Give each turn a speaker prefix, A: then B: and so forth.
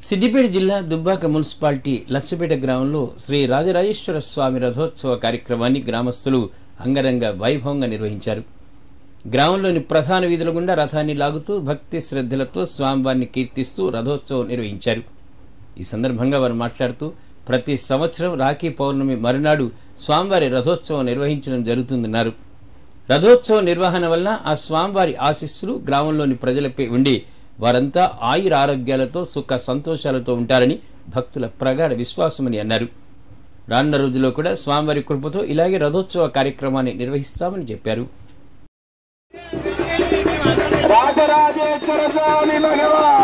A: సిద్దిపేట జిల్లా దుబ్బాక మున్సిపాలిటీ లచ్చపేట గ్రామంలో శ్రీ రాజరాజేశ్వర స్వామి రథోత్సవ కార్యక్రమాన్ని గ్రామస్తులు అంగరంగ వైభవంగా నిర్వహించారు. గ్రామంలోని ప్రధాన వీధుల గుండా రథాన్ని లాగుతూ భక్తి శ్రద్ధలతో స్వామివారిని కీర్తిస్తూ రథోత్సవం నిర్వహించారు. ఈ సందర్భంగా వారు మాట్లాడుతూ ప్రతి సంవత్సరం రాఖీ పౌర్ణమి మరునాడు స్వామివారి రథోత్సవం నిర్వహించడం జరుగుతుందన్నారు. రథోత్సవ నిర్వహణ వలన ఆ స్వామివారి ఆశీస్సులు గ్రామంలోని ప్రజలపై ఉండి వారంతా ఆయుర ఆరోగ్యాలతో సుఖ సంతోషాలతో ఉంటారని భక్తుల ప్రగాఢ విశ్వాసమని అన్నారు. రానున్న రోజుల్లో కూడా స్వామివారి కృపతో ఇలాగే రథోత్సవ కార్యక్రమాన్ని నిర్వహిస్తామని చెప్పారు.
B: రాజరాజేశ్వర స్వామి భగవాన్!